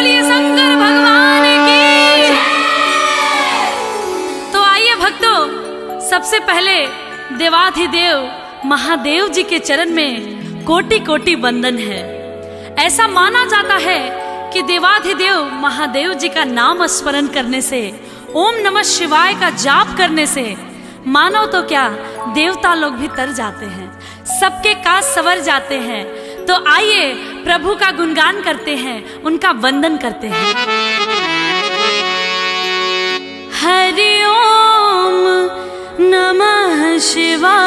बोलिए शंकर भगवान की। तो आइए भक्तों, सबसे पहले देवाधिदेव, महादेव जी के चरण में कोटि कोटि वंदन है। ऐसा माना जाता है कि देवाधिदेव, महादेव जी का नाम स्मरण करने से, ओम नमः शिवाय का जाप करने से, मानो तो क्या देवता लोग भी तर जाते हैं, सबके काज सवर जाते हैं तो आइए प्रभु का गुणगान करते हैं, उनका वंदन करते हैं। हरि ओम नमः शिवाय।